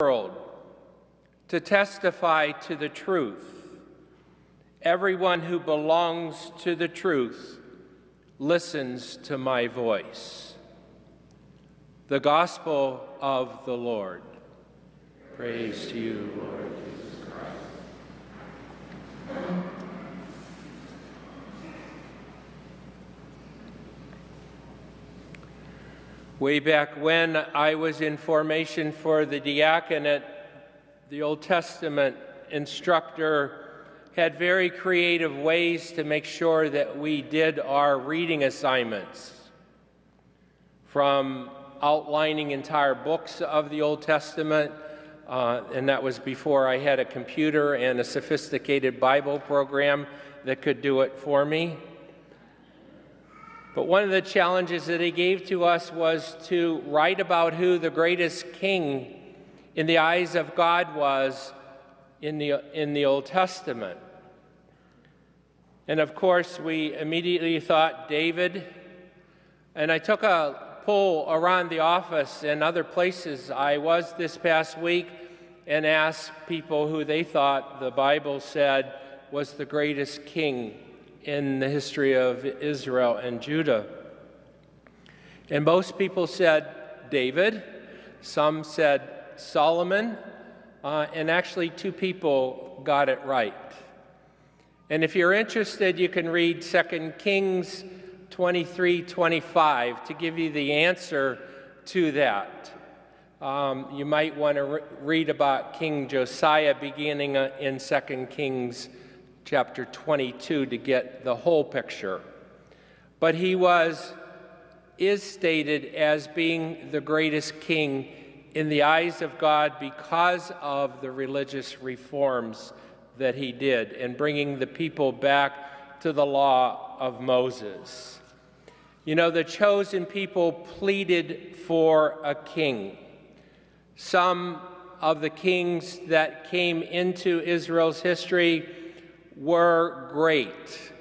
world to testify to the truth. Everyone who belongs to the truth listens to my voice. The Gospel of the Lord. Praise to you, Lord Way back when I was in formation for the diaconate, the Old Testament instructor had very creative ways to make sure that we did our reading assignments. From outlining entire books of the Old Testament, uh, and that was before I had a computer and a sophisticated Bible program that could do it for me. But one of the challenges that he gave to us was to write about who the greatest king in the eyes of God was in the, in the Old Testament. And of course, we immediately thought David. And I took a poll around the office and other places I was this past week and asked people who they thought the Bible said was the greatest king in the history of Israel and Judah. And most people said David, some said Solomon, uh, and actually two people got it right. And if you're interested, you can read 2 Kings 23 25 to give you the answer to that. Um, you might want to re- read about King Josiah beginning uh, in 2 Kings chapter 22 to get the whole picture. But he was, is stated as being the greatest king in the eyes of God because of the religious reforms that he did and bringing the people back to the law of Moses. You know, the chosen people pleaded for a king. Some of the kings that came into Israel's history were great,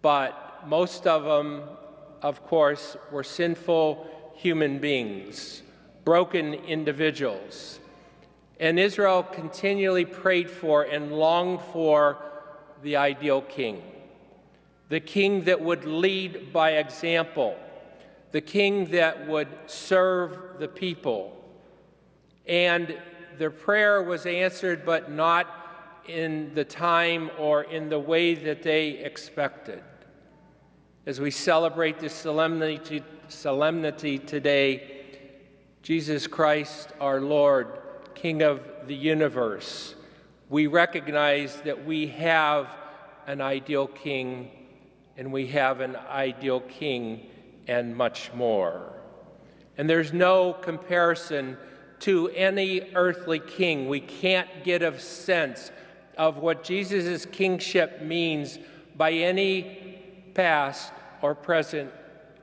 but most of them, of course, were sinful human beings, broken individuals. And Israel continually prayed for and longed for the ideal king, the king that would lead by example, the king that would serve the people. And their prayer was answered, but not in the time or in the way that they expected. As we celebrate this solemnity, solemnity today, Jesus Christ, our Lord, King of the universe, we recognize that we have an ideal king and we have an ideal king and much more. And there's no comparison to any earthly king. We can't get a sense of what Jesus' kingship means by any past or present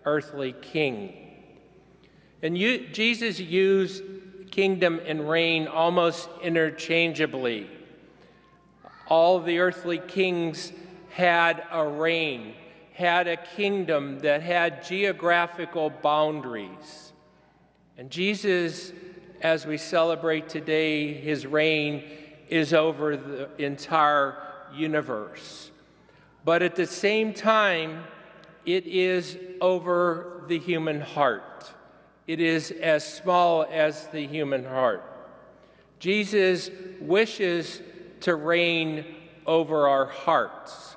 earthly king. And you, Jesus used kingdom and reign almost interchangeably. All the earthly kings had a reign, had a kingdom that had geographical boundaries. And Jesus, as we celebrate today his reign, is over the entire universe. But at the same time, it is over the human heart. It is as small as the human heart. Jesus wishes to reign over our hearts.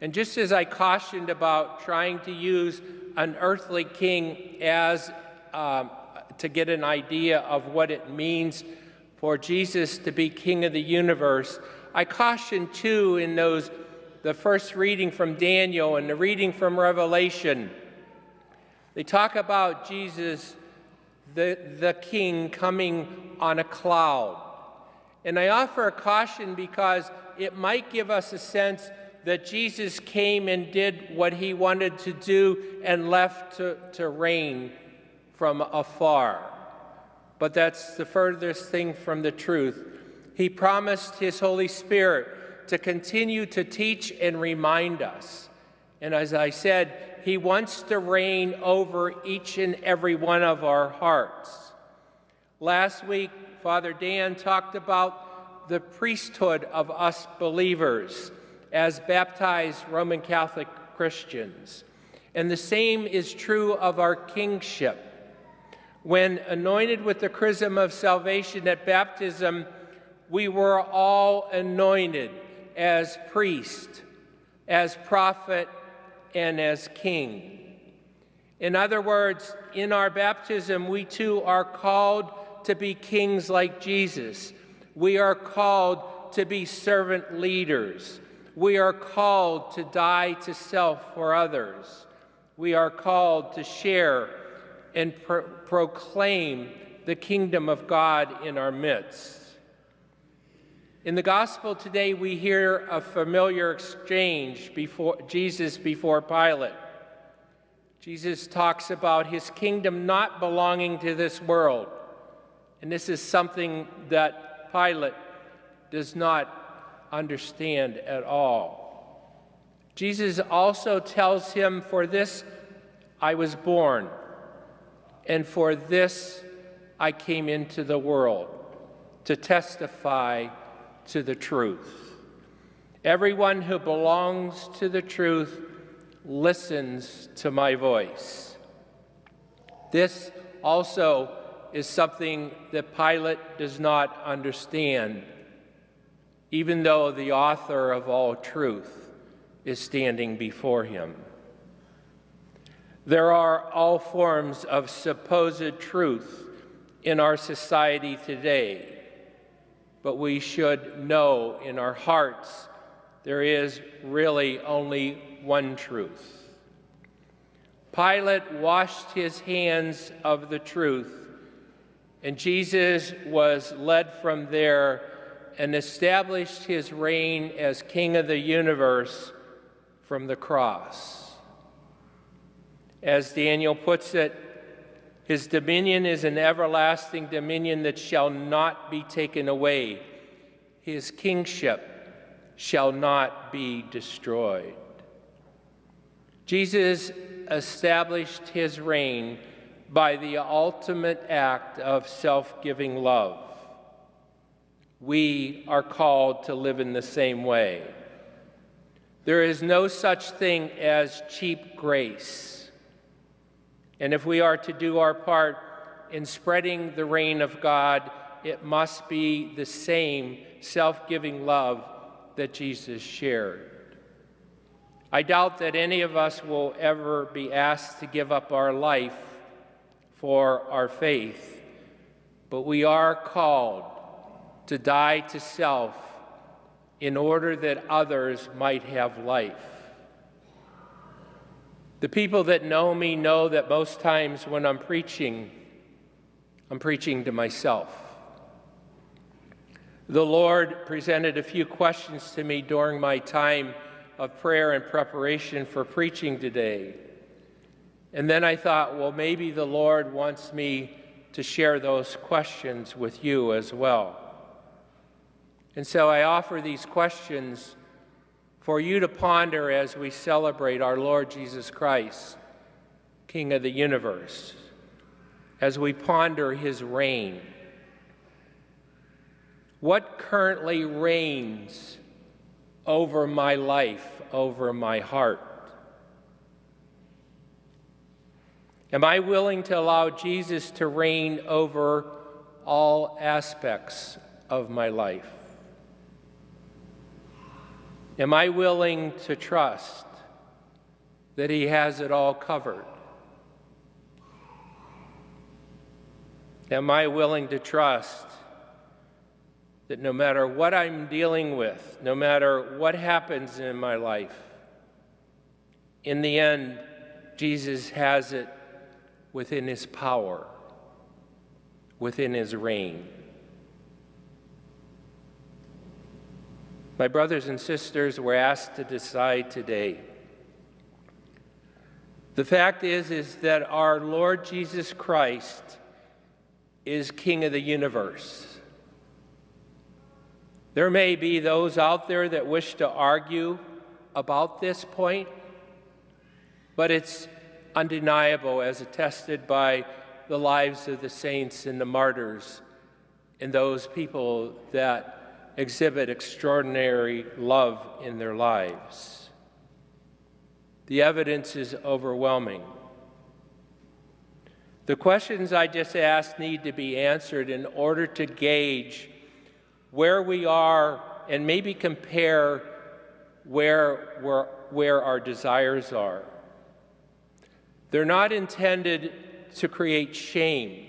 And just as I cautioned about trying to use an earthly king as um, to get an idea of what it means for Jesus to be king of the universe. I caution too in those the first reading from Daniel and the reading from Revelation. They talk about Jesus, the, the king, coming on a cloud. And I offer a caution because it might give us a sense that Jesus came and did what he wanted to do and left to, to reign from afar but that's the furthest thing from the truth. He promised His Holy Spirit to continue to teach and remind us. And as I said, He wants to reign over each and every one of our hearts. Last week, Father Dan talked about the priesthood of us believers as baptized Roman Catholic Christians. And the same is true of our kingship. When anointed with the chrism of salvation at baptism, we were all anointed as priest, as prophet, and as king. In other words, in our baptism, we too are called to be kings like Jesus. We are called to be servant leaders. We are called to die to self for others. We are called to share and pro proclaim the kingdom of God in our midst. In the gospel today, we hear a familiar exchange before Jesus before Pilate. Jesus talks about his kingdom not belonging to this world. And this is something that Pilate does not understand at all. Jesus also tells him, For this I was born, and for this I came into the world, to testify to the truth. Everyone who belongs to the truth listens to my voice. This also is something that Pilate does not understand, even though the author of all truth is standing before him. There are all forms of supposed truth in our society today, but we should know in our hearts there is really only one truth. Pilate washed his hands of the truth, and Jesus was led from there and established his reign as King of the universe from the cross. As Daniel puts it, his dominion is an everlasting dominion that shall not be taken away. His kingship shall not be destroyed. Jesus established his reign by the ultimate act of self giving love. We are called to live in the same way. There is no such thing as cheap grace. And if we are to do our part in spreading the reign of God, it must be the same self giving love that Jesus shared. I doubt that any of us will ever be asked to give up our life for our faith, but we are called to die to self in order that others might have life. The people that know me know that most times when I'm preaching, I'm preaching to myself. The Lord presented a few questions to me during my time of prayer and preparation for preaching today. And then I thought, well, maybe the Lord wants me to share those questions with you as well. And so I offer these questions for you to ponder as we celebrate our Lord Jesus Christ, King of the universe, as we ponder his reign. What currently reigns over my life, over my heart? Am I willing to allow Jesus to reign over all aspects of my life? Am I willing to trust that He has it all covered? Am I willing to trust that no matter what I'm dealing with, no matter what happens in my life, in the end, Jesus has it within his power, within his reign. My brothers and sisters were asked to decide today. The fact is is that our Lord Jesus Christ is king of the universe. There may be those out there that wish to argue about this point, but it's undeniable as attested by the lives of the saints and the martyrs and those people that exhibit extraordinary love in their lives. The evidence is overwhelming. The questions I just asked need to be answered in order to gauge where we are and maybe compare where, where, our desires are. They're not intended to create shame,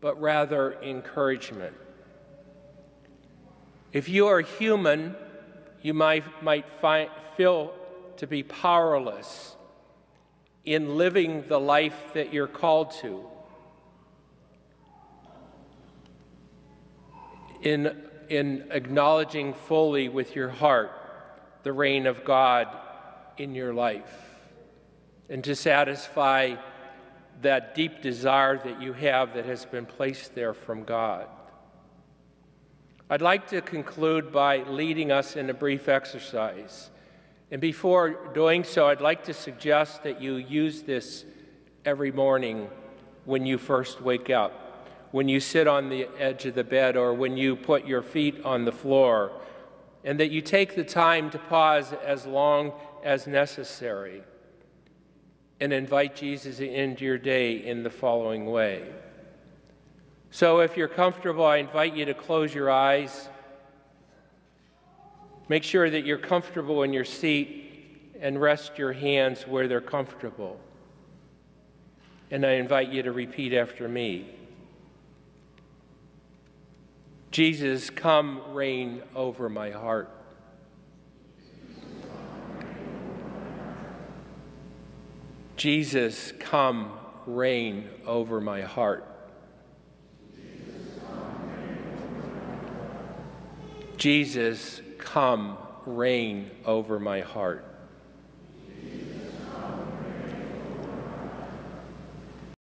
but rather encouragement. If you are human, you might, might find, feel to be powerless in living the life that you're called to. In, in acknowledging fully with your heart the reign of God in your life and to satisfy that deep desire that you have that has been placed there from God. I'd like to conclude by leading us in a brief exercise. And before doing so, I'd like to suggest that you use this every morning when you first wake up, when you sit on the edge of the bed, or when you put your feet on the floor, and that you take the time to pause as long as necessary and invite Jesus into your day in the following way. So, if you're comfortable, I invite you to close your eyes. Make sure that you're comfortable in your seat and rest your hands where they're comfortable. And I invite you to repeat after me Jesus, come reign over my heart. Jesus, come reign over my heart. Jesus, come reign over my heart.